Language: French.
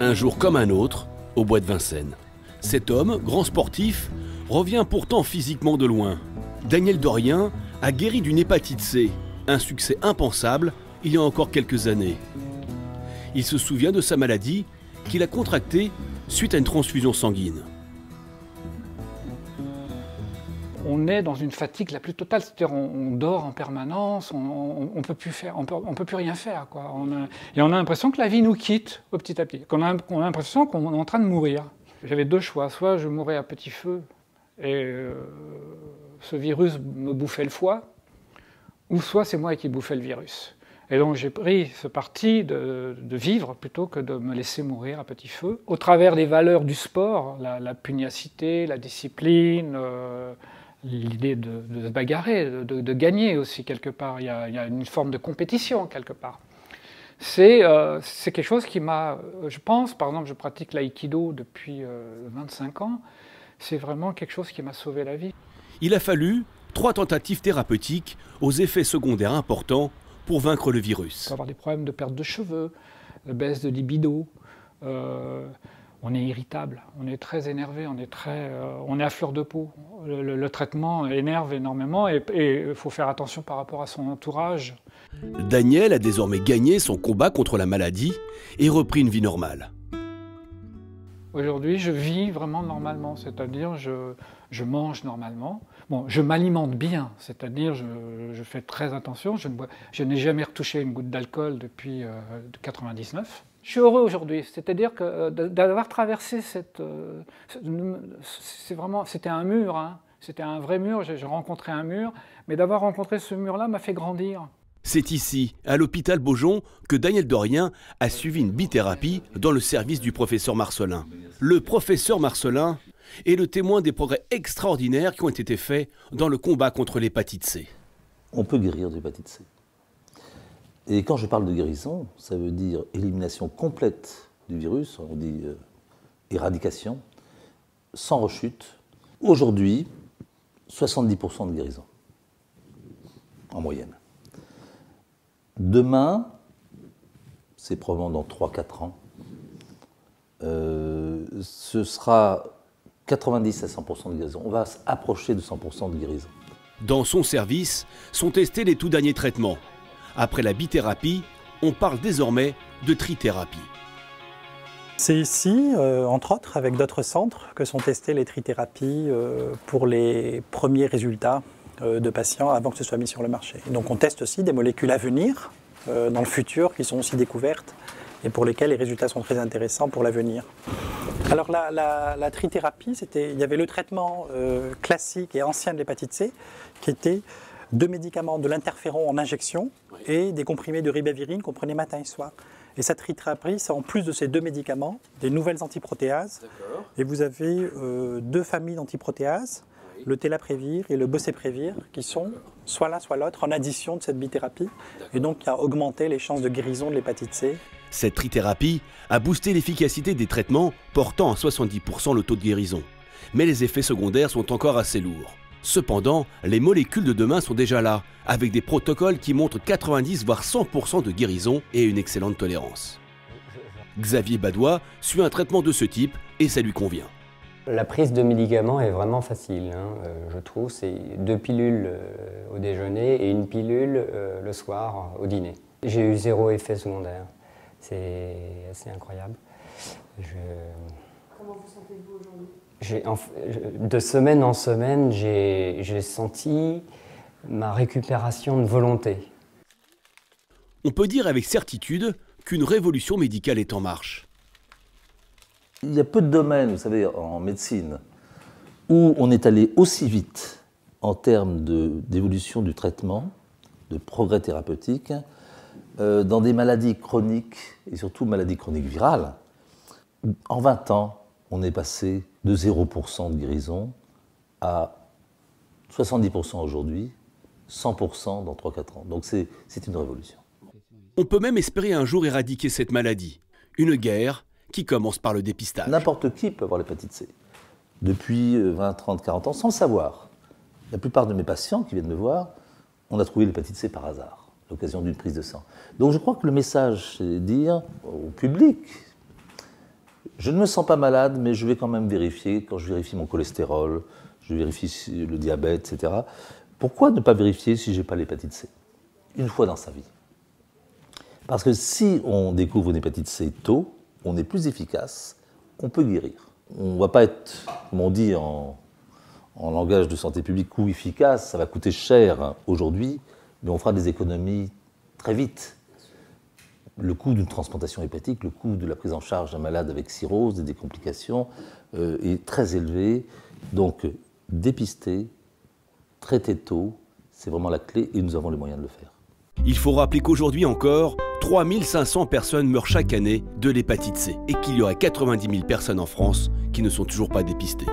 Un jour comme un autre, au bois de Vincennes. Cet homme, grand sportif, revient pourtant physiquement de loin. Daniel Dorien a guéri d'une hépatite C, un succès impensable il y a encore quelques années. Il se souvient de sa maladie qu'il a contractée suite à une transfusion sanguine. On est dans une fatigue la plus totale, c'est-à-dire on, dort en permanence, on ne peut plus on peut, plus rien faire, quoi. et on a l'impression que la vie nous quitte au petit à petit, qu'on a, l'impression qu'on est en train de mourir. J'avais deux choix, soit je mourais à petit feu et euh, ce virus me bouffait le foie, ou soit c'est moi qui bouffais le virus. Et donc j'ai pris ce parti de, vivre plutôt que de me laisser mourir à petit feu, au travers des valeurs du sport, la, pugnacité, la discipline, euh, l'idée de, se bagarrer, de, gagner aussi quelque part. Il y, a, une forme de compétition quelque part. Euh, c'est quelque chose qui m'a, je pense, par exemple, je pratique l'aïkido depuis 25 euh, ans, c'est vraiment quelque chose qui m'a sauvé la vie. Il a fallu trois tentatives thérapeutiques aux effets secondaires importants pour vaincre le virus. On peut avoir des problèmes de perte de cheveux, de baisse de libido, euh, on est irritable, on est très énervé, on est, très, euh, on est à fleur de peau. Le, traitement énerve énormément et il faut faire attention par rapport à son entourage. Daniel a désormais gagné son combat contre la maladie et repris une vie normale. Aujourd'hui, je vis vraiment normalement, c'est-à-dire je, je mange normalement. Bon, je m'alimente bien, c'est-à-dire je, je, fais très attention. Je, je n'ai jamais retouché une goutte d'alcool depuis 1999. Euh, je suis heureux aujourd'hui, c'est-à-dire que euh, d'avoir traversé cette, euh, c'est vraiment, c'était un mur, hein. c'était un vrai mur. J'ai rencontré un mur, mais d'avoir rencontré ce mur-là m'a fait grandir. C'est ici, à l'hôpital Beaujon, que Daniel Dorien a suivi une bithérapie dans le service du professeur Marcelin. Le professeur Marcelin est le témoin des progrès extraordinaires qui ont été faits dans le combat contre l'hépatite C. On peut guérir de l'hépatite C. Et quand je parle de guérison, ça veut dire élimination complète du virus, on dit euh, éradication, sans rechute. Aujourd'hui, 70% de guérison, en moyenne. Demain, c'est probablement dans 3-4 ans, euh, ce sera 90 à 100% de guérison. On va s'approcher de 100% de guérison. Dans son service sont testés les tout derniers traitements après la bithérapie, on parle désormais de trithérapie. C'est ici, euh, entre autres, avec d'autres centres, que sont testées les trithérapies euh, pour les premiers résultats euh, de patients avant que ce soit mis sur le marché. Donc on teste aussi des molécules à venir, dans le futur, qui sont aussi découvertes et pour lesquelles les résultats sont très intéressants pour l'avenir. Alors la, la, trithérapie, il y avait le traitement classique et ancien de l'hépatite C, qui était deux médicaments, de l'interféron en injection et des comprimés de ribavirine qu'on prenait matin et soir. Et cette trithérapie, c'est en plus de ces deux médicaments, des nouvelles antiprotéases. Et vous avez euh, deux familles d'antiprotéases, le télaprévir et le bocéprévir, qui sont soit l'un soit l'autre en addition de cette bithérapie, et donc qui a augmenté les chances de guérison de l'hépatite C. Cette trithérapie a boosté l'efficacité des traitements, portant à 70% le taux de guérison. Mais les effets secondaires sont encore assez lourds. Cependant, les molécules de demain sont déjà là, avec des protocoles qui montrent 90 voire 100% de guérison et une excellente tolérance. Xavier Badois suit un traitement de ce type et ça lui convient. La prise de médicaments est vraiment facile, hein, euh, je trouve. C'est deux pilules euh, au déjeuner et une pilule euh, le soir au dîner. J'ai eu zéro effet secondaire. C'est assez incroyable. Comment vous sentez-vous aujourd'hui? De semaine en semaine, j'ai senti ma récupération de volonté. On peut dire avec certitude qu'une révolution médicale est en marche. Il y a peu de domaines, vous savez, en médecine, où on est allé aussi vite en termes d'évolution du traitement, de progrès thérapeutique, euh, dans des maladies chroniques, et surtout maladies chroniques virales. En 20 ans, on est passé de 0% de guérison à 70% aujourd'hui, 100% dans 3-4 ans. Donc c'est une révolution. On peut même espérer un jour éradiquer cette maladie. Une guerre qui commence par le dépistage. N'importe qui peut avoir l'hépatite C. Depuis 20, 30, 40 ans, sans le savoir. La plupart de mes patients qui viennent me voir, on a trouvé l'hépatite C par hasard, l'occasion d'une prise de sang. Donc je crois que le message, c'est de dire au public, je ne me sens pas malade, mais je vais quand même vérifier, quand je vérifie mon cholestérol, je vérifie le diabète, etc. Pourquoi ne pas vérifier si j'ai pas l'hépatite C? Une fois dans sa vie. Parce que si on découvre une hépatite C tôt, on est plus efficace, on peut guérir. On ne va pas être, comme on dit en, langage de santé publique, coût efficace, ça va coûter cher aujourd'hui, mais on fera des économies très vite. Le coût d'une transplantation hépatique, le coût de la prise en charge d'un malade avec cirrhose et des complications euh, est très élevé. Donc, dépister, traiter tôt, c'est vraiment la clé et nous avons les moyens de le faire. Il faut rappeler qu'aujourd'hui encore, 3500 personnes meurent chaque année de l'hépatite C et qu'il y aurait 90 000 personnes en France qui ne sont toujours pas dépistées.